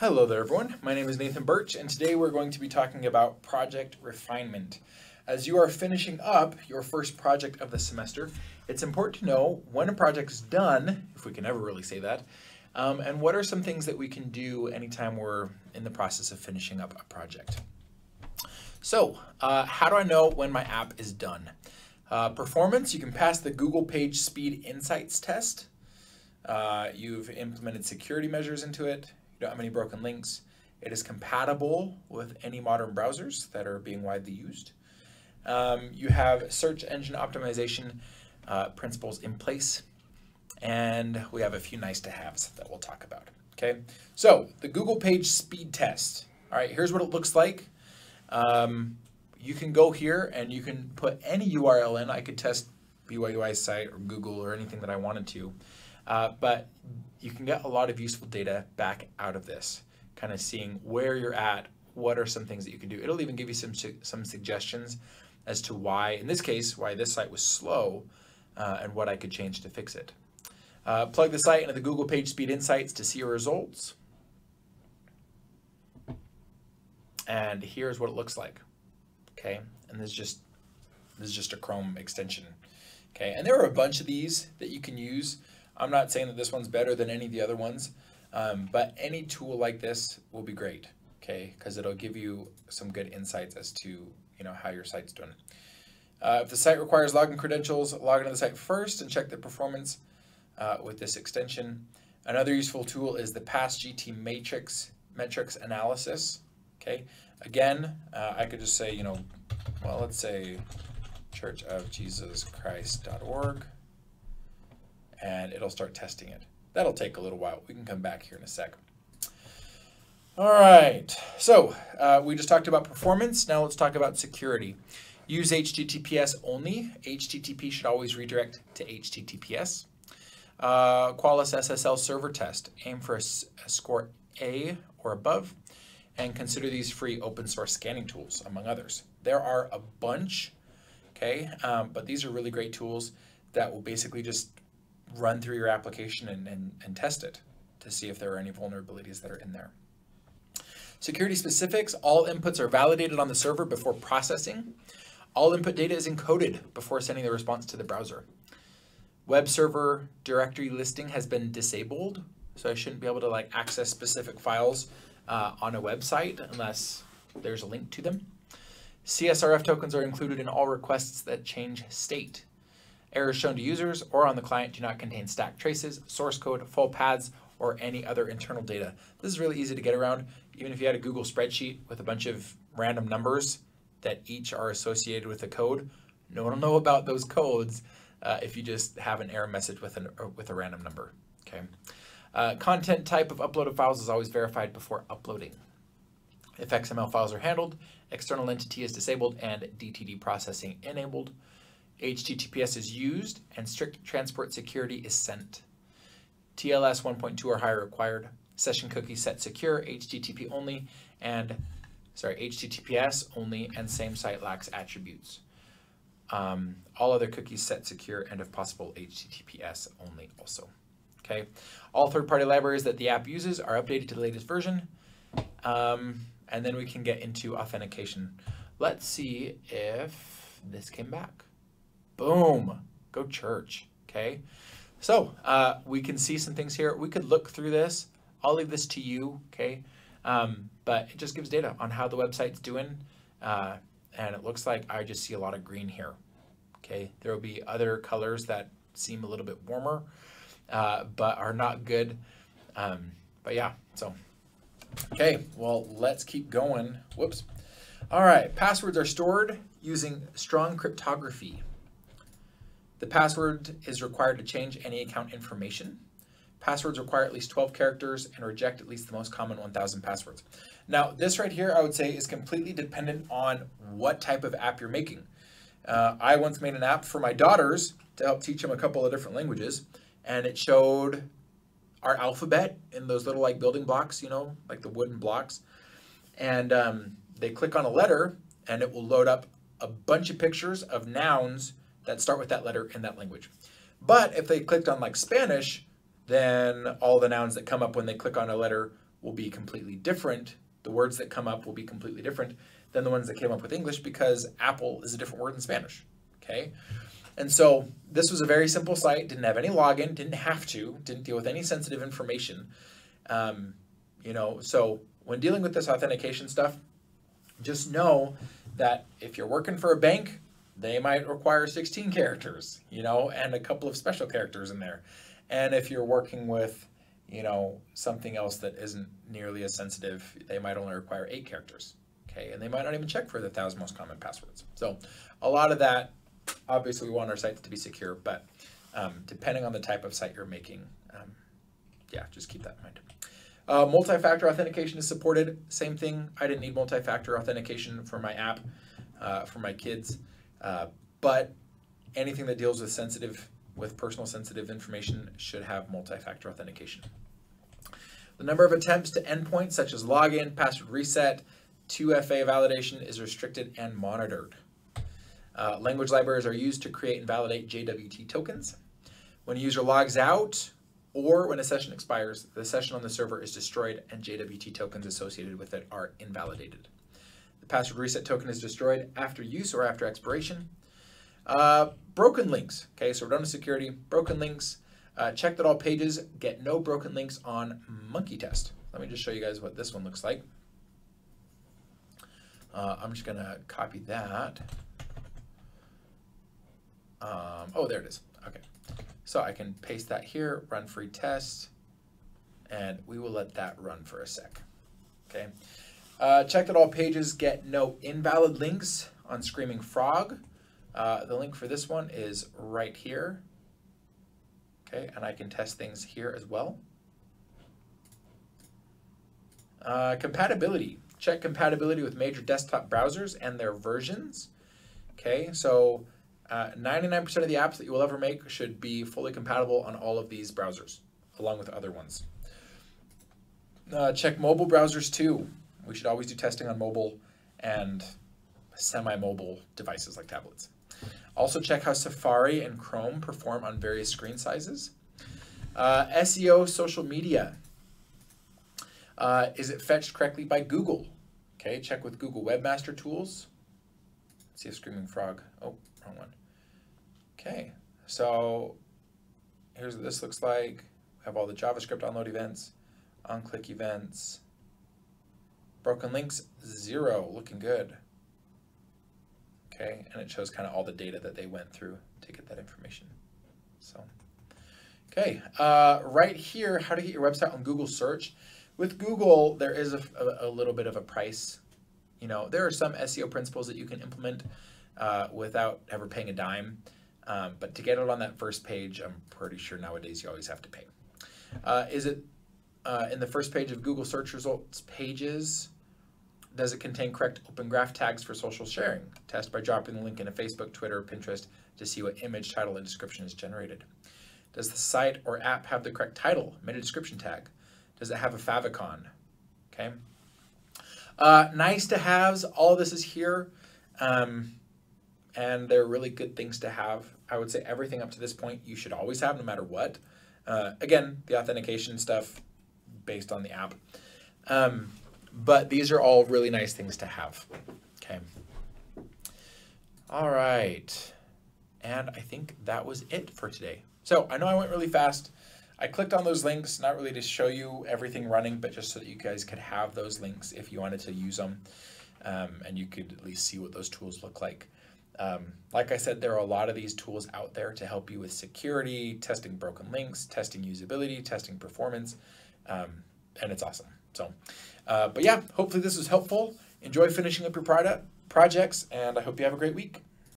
Hello there everyone, my name is Nathan Birch and today we're going to be talking about project refinement. As you are finishing up your first project of the semester, it's important to know when a project is done, if we can ever really say that, um, and what are some things that we can do anytime we're in the process of finishing up a project. So, uh, how do I know when my app is done? Uh, performance, you can pass the Google PageSpeed Insights test. Uh, you've implemented security measures into it. You don't have any broken links. It is compatible with any modern browsers that are being widely used. Um, you have search engine optimization uh, principles in place, and we have a few nice to haves that we'll talk about. Okay, so the Google page speed test. All right, here's what it looks like. Um, you can go here and you can put any URL in. I could test BYUI's site or Google or anything that I wanted to. Uh, but you can get a lot of useful data back out of this, kind of seeing where you're at, what are some things that you can do. It'll even give you some, some suggestions as to why, in this case, why this site was slow uh, and what I could change to fix it. Uh, plug the site into the Google PageSpeed Insights to see your results. And here's what it looks like. Okay, and this is just this is just a Chrome extension. Okay, and there are a bunch of these that you can use. I'm not saying that this one's better than any of the other ones, um, but any tool like this will be great, okay? Because it'll give you some good insights as to you know how your site's doing. Uh, if the site requires login credentials, log into the site first and check the performance uh, with this extension. Another useful tool is the PassGT matrix metrics analysis. Okay, again, uh, I could just say, you know, well, let's say churchofjesuschrist.org and it'll start testing it. That'll take a little while. We can come back here in a sec. All right, so uh, we just talked about performance. Now let's talk about security. Use HTTPS only. HTTP should always redirect to HTTPS. Uh, Qualys SSL server test. Aim for a, a score A or above and consider these free open source scanning tools, among others. There are a bunch, okay, um, but these are really great tools that will basically just run through your application and, and, and test it to see if there are any vulnerabilities that are in there. Security specifics, all inputs are validated on the server before processing. All input data is encoded before sending the response to the browser. Web server directory listing has been disabled, so I shouldn't be able to like access specific files uh, on a website unless there's a link to them. CSRF tokens are included in all requests that change state. Errors shown to users or on the client do not contain stack traces, source code, full paths, or any other internal data. This is really easy to get around. Even if you had a Google spreadsheet with a bunch of random numbers that each are associated with a code, no one will know about those codes uh, if you just have an error message with, an, with a random number. Okay. Uh, content type of uploaded files is always verified before uploading. If XML files are handled, external entity is disabled and DTD processing enabled. HTTPS is used and strict transport security is sent. TLS 1.2 or higher required. Session cookies set secure, HTTP only, and sorry, HTTPS only, and same site lax attributes. Um, all other cookies set secure, and if possible, HTTPS only also. Okay, all third-party libraries that the app uses are updated to the latest version, um, and then we can get into authentication. Let's see if this came back. Boom. Go church. Okay. So uh, we can see some things here. We could look through this. I'll leave this to you. Okay. Um, but it just gives data on how the website's doing. Uh, and it looks like I just see a lot of green here. Okay. There will be other colors that seem a little bit warmer, uh, but are not good. Um, but yeah, so, okay, well, let's keep going. Whoops. All right, passwords are stored using strong cryptography. The password is required to change any account information. Passwords require at least 12 characters and reject at least the most common 1000 passwords. Now, this right here, I would say, is completely dependent on what type of app you're making. Uh, I once made an app for my daughters to help teach them a couple of different languages, and it showed our alphabet in those little like building blocks, you know, like the wooden blocks. And um, they click on a letter, and it will load up a bunch of pictures of nouns that start with that letter in that language. But if they clicked on like Spanish, then all the nouns that come up when they click on a letter will be completely different. The words that come up will be completely different than the ones that came up with English because Apple is a different word in Spanish. Okay. And so this was a very simple site, didn't have any login, didn't have to, didn't deal with any sensitive information. Um, you know, so when dealing with this authentication stuff, just know that if you're working for a bank, they might require 16 characters, you know, and a couple of special characters in there. And if you're working with, you know, something else that isn't nearly as sensitive, they might only require eight characters. Okay, and they might not even check for the thousand most common passwords. So a lot of that, obviously we want our sites to be secure, but um, depending on the type of site you're making, um, yeah, just keep that in mind. Uh, multi-factor authentication is supported. Same thing. I didn't need multi-factor authentication for my app, uh, for my kids, uh, but anything that deals with sensitive, with personal sensitive information should have multi-factor authentication. The number of attempts to endpoints such as login, password reset, 2FA validation is restricted and monitored. Uh, language libraries are used to create and validate JWT tokens. When a user logs out or when a session expires, the session on the server is destroyed and JWT tokens associated with it are invalidated. Password reset token is destroyed after use or after expiration. Uh, broken links. Okay, so with security. Broken links. Uh, check that all pages get no broken links on monkey test. Let me just show you guys what this one looks like. Uh, I'm just going to copy that. Um, oh, there it is. Okay. So I can paste that here, run free test, and we will let that run for a sec. Okay. Uh, check that all pages get no invalid links on Screaming Frog. Uh, the link for this one is right here. Okay, and I can test things here as well. Uh, compatibility. Check compatibility with major desktop browsers and their versions. Okay, so 99% uh, of the apps that you will ever make should be fully compatible on all of these browsers, along with other ones. Uh, check mobile browsers too. We should always do testing on mobile and semi-mobile devices like tablets. Also check how Safari and Chrome perform on various screen sizes. Uh, SEO social media. Uh, is it fetched correctly by Google? Okay, check with Google Webmaster Tools. Let's see if Screaming Frog, oh, wrong one. Okay, so here's what this looks like. We have all the JavaScript download events, on-click events, broken links, zero, looking good. Okay, and it shows kind of all the data that they went through to get that information. So, okay, uh, right here, how to get your website on Google search. With Google, there is a, a, a little bit of a price. You know, there are some SEO principles that you can implement uh, without ever paying a dime. Um, but to get it on that first page, I'm pretty sure nowadays you always have to pay. Uh, is it uh, in the first page of Google search results pages? Does it contain correct open graph tags for social sharing? Test by dropping the link into Facebook, Twitter, Pinterest to see what image, title, and description is generated. Does the site or app have the correct title, meta description tag? Does it have a favicon? Okay. Uh, nice to haves. All this is here. Um, and they're really good things to have. I would say everything up to this point you should always have no matter what. Uh, again, the authentication stuff based on the app. Um, but these are all really nice things to have. Okay. All right. And I think that was it for today. So I know I went really fast. I clicked on those links, not really to show you everything running, but just so that you guys could have those links if you wanted to use them. Um, and you could at least see what those tools look like. Um, like I said, there are a lot of these tools out there to help you with security, testing broken links, testing usability, testing performance, um, and it's awesome. So, uh, but yeah, hopefully this was helpful. Enjoy finishing up your product projects, and I hope you have a great week.